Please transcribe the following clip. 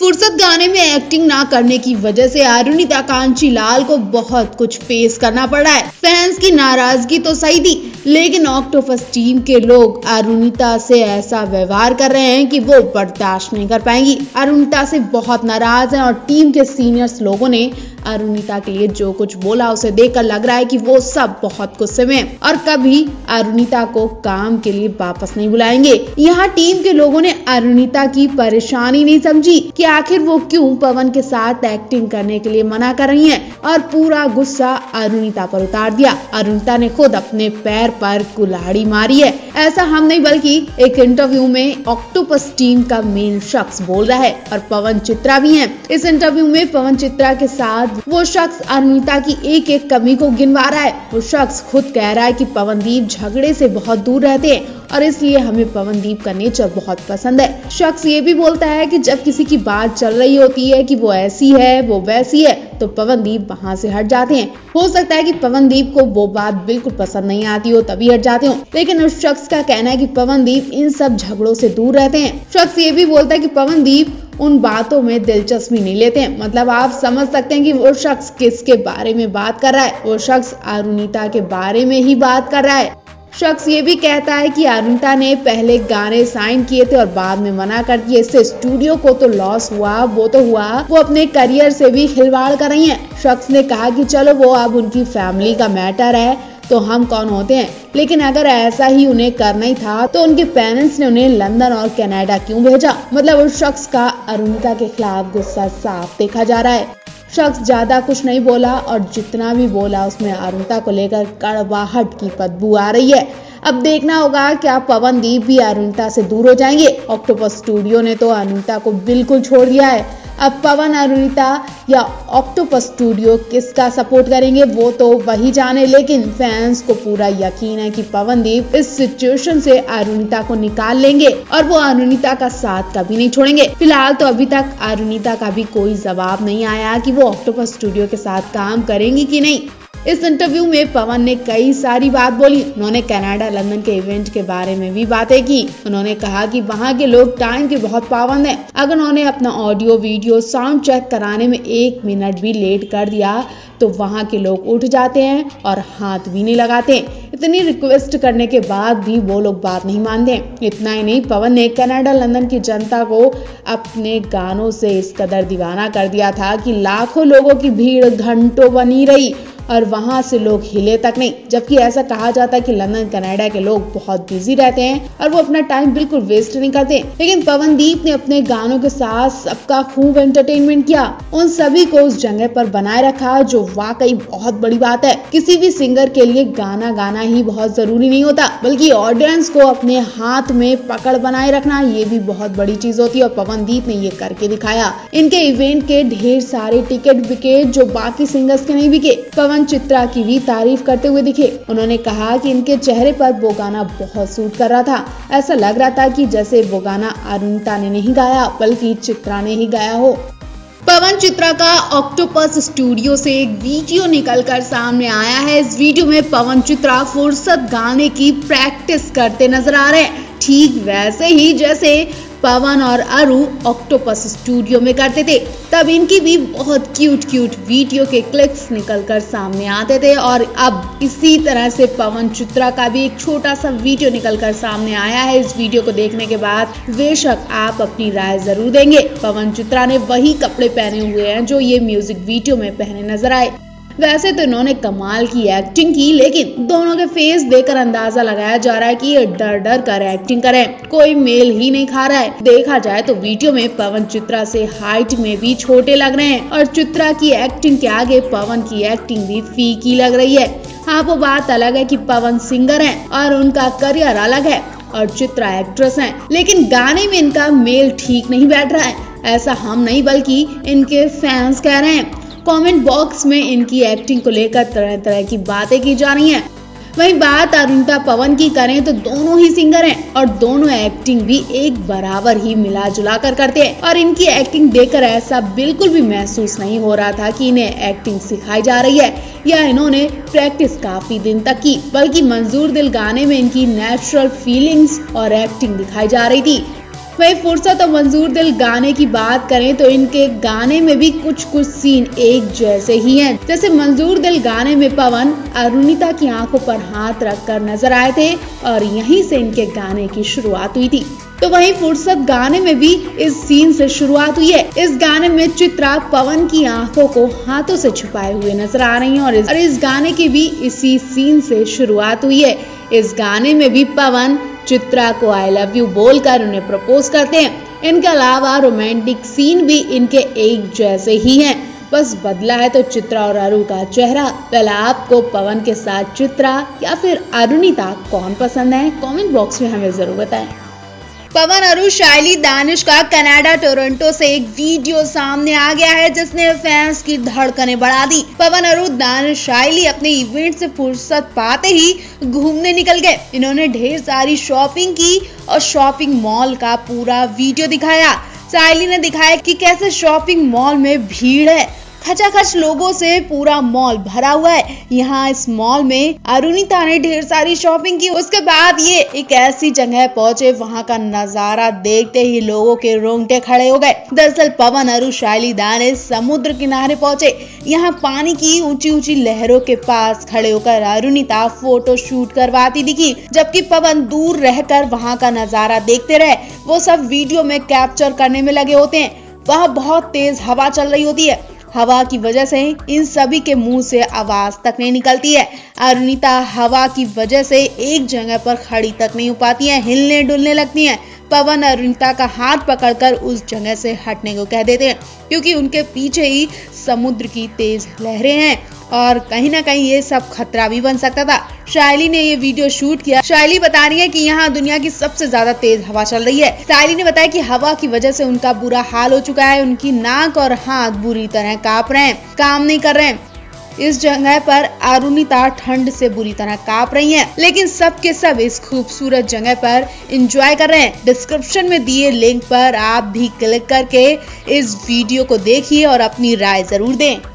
फुर्सत गाने में एक्टिंग ना करने की वजह से अरुणिता कांची लाल को बहुत कुछ फेस करना पड़ा है। फैंस की नाराज़गी तो सही थी, लेकिन ऑक्टोपस टीम के लोग अरुणिता से ऐसा व्यवहार कर रहे हैं कि वो बर्दाश्त नहीं कर पाएँगी। अरुणिता से बहुत नाराज़ हैं और टीम के सीनियर्स लोगों ने अरुणिता के लिए जो कुछ बोला उसे देखकर लग रहा है कि वो सब बहुत गुस्से में और कभी अरुणिता को काम के लिए वापस नहीं बुलाएँगे। यहाँ टीम के लोगों ने अरुणिता की परेशानी नहीं समझी। कि आखिर वो क्यों पवन के साथ एक्टिंग करने के लिए मना कर रही हैं? और पूरा गुस्सा अरुणिता पर उतार दिया। अरुणिता ने खुद अपने पैर पर कुल्हाड़ी मारी है। ऐसा हम नहीं, बल्कि एक इंटरव्यू में ऑक्टोपस टीम का मेन शख्स बोल रहा है और पवन चित्रा भी है। इस इंटरव्यू में पवन चित्रा के साथ वो शख्स अरुणिता की एक एक कमी को गिनवा रहा है। वो शख्स खुद कह रहा है की पवनदीप झगड़े से बहुत दूर रहते हैं और इसलिए हमें पवनदीप का नेचर बहुत पसंद है। शख्स ये भी बोलता है कि जब किसी की बात चल रही होती है कि वो ऐसी है, वो वैसी है तो पवनदीप वहाँ से हट जाते हैं। हो सकता है कि पवनदीप को वो बात बिल्कुल पसंद नहीं आती हो, तभी हट जाते हो। लेकिन उस शख्स का कहना है कि पवनदीप इन सब झगड़ों से दूर रहते हैं। शख्स ये भी बोलता है कि पवनदीप उन बातों में दिलचस्पी नहीं लेते हैं। मतलब आप समझ सकते हैं कि वो शख्स किसके बारे में बात कर रहा है। वो शख्स अरुणिता के बारे में ही बात कर रहा है। शख्स ये भी कहता है कि अरुणिता ने पहले गाने साइन किए थे और बाद में मना कर दिए। इससे स्टूडियो को तो लॉस हुआ, वो तो हुआ। वो अपने करियर से भी खिलवाड़ कर रही हैं। शख्स ने कहा कि चलो, वो अब उनकी फैमिली का मैटर है तो हम कौन होते हैं? लेकिन अगर ऐसा ही उन्हें करना ही था तो उनके पेरेंट्स ने उन्हें लंदन और कनाडा क्यों भेजा? मतलब उस शख्स का अरुणिता के खिलाफ गुस्सा साफ़ देखा जा रहा है। शख्स ज़्यादा कुछ नहीं बोला और जितना भी बोला उसमें अरुणता को लेकर कड़वाहट की बदबू आ रही है। अब देखना होगा क्या पवनदीप भी अरुणता से दूर हो जाएँगे। ऑक्टोपस स्टूडियो ने तो अरुणता को बिल्कुल छोड़ दिया है। अब पवन अरुणिता या ऑक्टोपस स्टूडियो किसका सपोर्ट करेंगे, वो तो वही जाने, लेकिन फैंस को पूरा यकीन है कि पवनदीप इस सिचुएशन से अरुणिता को निकाल लेंगे और वो अरुणिता का साथ कभी नहीं छोड़ेंगे। फ़िलहाल तो अभी तक अरुणिता का भी कोई जवाब नहीं आया कि वो ऑक्टोपस स्टूडियो के साथ काम करेंगी कि नहीं। इस इंटरव्यू में पवन ने कई सारी बात बोली। उन्होंने कनाडा, लंदन के इवेंट के बारे में भी बातें की। उन्होंने कहा कि वहाँ के लोग टाइम के बहुत पाबंद हैं। अगर उन्होंने अपना ऑडियो वीडियो साउंड चेक कराने में एक मिनट भी लेट कर दिया तो वहाँ के लोग उठ जाते हैं और हाथ भी नहीं लगाते। इतनी रिक्वेस्ट करने के बाद भी वो लोग बात नहीं मानते। इतना ही नहीं, पवन ने कनाडा, लंदन की जनता को अपने गानों से इस कदर दीवाना कर दिया था कि लाखों लोगों की भीड़ घंटों बनी रही। और वहाँ से लोग हिले तक नहीं। जबकि ऐसा कहा जाता है कि लंदन, कनाडा के लोग बहुत बिज़ी रहते हैं और वो अपना टाइम बिल्कुल वेस्ट नहीं करते। लेकिन पवनदीप ने अपने गानों के साथ सबका खूब एंटरटेनमेंट किया। उन सभी को उस जगह पर बनाए रखा, जो वाकई बहुत बड़ी बात है। किसी भी सिंगर के लिए गाना गाना ही बहुत ज़रूरी नहीं होता, बल्कि ऑडियंस को अपने हाथ में पकड़ बनाए रखना ये भी बहुत बड़ी चीज़ होती है। और पवनदीप ने ये करके दिखाया। इनके इवेंट के ढेर सारे टिकट बिके, जो बाकी सिंगर्स के नहीं बिके। पवन पवन चित्रा की भी तारीफ़ करते हुए दिखे। उन्होंने कहा कि इनके चेहरे पर वो गाना बहुत सूट कर रहा था। ऐसा लग रहा था कि जैसे वो गाना अरुणिता ने नहीं गाया, बल्कि चित्रा ने ही गाया हो। पवन चित्रा का ऑक्टोपस स्टूडियो से एक वीडियो निकलकर सामने आया है। इस वीडियो में पवन चित्रा फुर्सत गाने की प्रैक्टिस करते नज़र आ रहे हैं। ठीक वैसे ही जैसे पवन और अरु ऑक्टोपस स्टूडियो में करते थे। तब इनकी भी बहुत क्यूट क्यूट वीडियो के क्लिप्स निकलकर सामने आते थे और अब इसी तरह से पवन चित्रा का भी एक छोटा सा वीडियो निकलकर सामने आया है। इस वीडियो को देखने के बाद बेशक आप अपनी राय ज़रूर देंगे। पवन चित्रा ने वही कपड़े पहने हुए हैं जो ये म्यूज़िक वीडियो में पहने नज़र आए। वैसे तो इन्होंने कमाल की एक्टिंग की, लेकिन दोनों के फेस देखकर अंदाज़ा लगाया जा रहा है कि ये डर डर कर एक्टिंग करें। कोई मेल ही नहीं खा रहा है। देखा जाए तो वीडियो में पवन चित्रा से हाइट में भी छोटे लग रहे हैं और चित्रा की एक्टिंग के आगे पवन की एक्टिंग भी फीकी लग रही है। हाँ वो बात अलग है कि पवन सिंगर हैं और उनका करियर अलग है और चित्रा एक्ट्रेस हैं, लेकिन गाने में इनका मेल ठीक नहीं बैठ रहा है। ऐसा हम नहीं, बल्कि इनके फैंस कह रहे हैं। कमेंट बॉक्स में इनकी एक्टिंग को लेकर तरह तरह की बातें की जा रही हैं। वहीं बात अरुणिता पवन की करें तो दोनों ही सिंगर हैं और दोनों एक्टिंग भी एक बराबर ही मिला जुला कर करते हैं। और इनकी एक्टिंग देखकर ऐसा बिल्कुल भी महसूस नहीं हो रहा था कि इन्हें एक्टिंग सिखाई जा रही है। या इन्होंने प्रैक्टिस काफ़ी दिन तक की, बल्कि मंजूर दिल गाने में इनकी नेचुरल फीलिंग्स और एक्टिंग दिखाई जा रही थी। वही फुर्सत और मंजूर दिल गाने की बात करें तो इनके गाने में भी कुछ कुछ सीन एक जैसे ही हैं। जैसे मंजूर दिल गाने में पवन अरुणिता की आँखों पर हाथ रखकर नज़र आए थे और यहीं से इनके गाने की शुरुआत हुई थी। तो वहीं फुर्सत गाने में भी इस सीन से शुरुआत हुई है। इस गाने में चित्रा पवन की आँखों को हाथों से छुपाए हुए नज़र आ रही हैं और इस, गाने की भी इसी सीन से शुरुआत हुई है। इस गाने में भी पवन चित्रा को आई लव यू बोलकर उन्हें प्रपोज करते हैं। इनके अलावा रोमांटिक सीन भी इनके एक जैसे ही हैं। बस बदला है तो चित्रा और अरु का चेहरा। पहले आपको पवन के साथ चित्रा या फिर अरुणिता कौन पसंद है? कमेंट बॉक्स में हमें ज़रूर बताएँ। पवन अरु, शायली दानिश का कनाडा, टोरंटो से एक वीडियो सामने आ गया है, जिसने फैंस की धड़कने बढ़ा दी। पवन अरु, दानिश, शायली अपने इवेंट से फुर्सत पाते ही घूमने निकल गए। इन्होंने ढेर सारी शॉपिंग की और शॉपिंग मॉल का पूरा वीडियो दिखाया। साइली ने दिखाया कि कैसे शॉपिंग मॉल में भीड़ है। खचाखच लोगों से पूरा मॉल भरा हुआ है। यहाँ इस मॉल में अरुणिता ने ढेर सारी शॉपिंग की। उसके बाद ये एक ऐसी जगह पहुँचे, वहाँ का नज़ारा देखते ही लोगों के रोंगटे खड़े हो गए। दरअसल पवन अरु शाली दाने समुद्र किनारे पहुँचे। यहाँ पानी की ऊँची ऊँची लहरों के पास खड़े होकर अरुणिता फ़ोटो शूट करवाती दिखी। जबकि पवन दूर रहकर वहाँ का नज़ारा देखते रहे। वो सब वीडियो में कैप्चर करने में लगे होते हैं। वहाँ बहुत तेज हवा चल रही होती है। हवा की वजह से इन सभी के मुँह से आवाज़ तक नहीं निकलती है। अरुणिता हवा की वजह से एक जगह पर खड़ी तक नहीं हो पाती है। हिलने डुलने लगती है। पवन अरुणिता का हाथ पकड़कर उस जगह से हटने को कह देते हैं, क्योंकि उनके पीछे ही समुद्र की तेज लहरें हैं। और कहीं ना कहीं ये सब खतरा भी बन सकता था। शायली ने ये वीडियो शूट किया। शायली बता रही है कि यहाँ दुनिया की सबसे ज़्यादा तेज हवा चल रही है। शायली ने बताया कि हवा की वजह से उनका बुरा हाल हो चुका है। उनकी नाक और हाथ बुरी तरह काँप रहे हैं काम नहीं कर रहे हैं। इस जगह पर अरुणिता ठंड से बुरी तरह काँप रही हैं, लेकिन सब के सब इस खूबसूरत जगह पर एंजॉय कर रहे हैं। डिस्क्रिप्शन में दिए लिंक पर आप भी क्लिक करके इस वीडियो को देखिए और अपनी राय ज़रूर दें।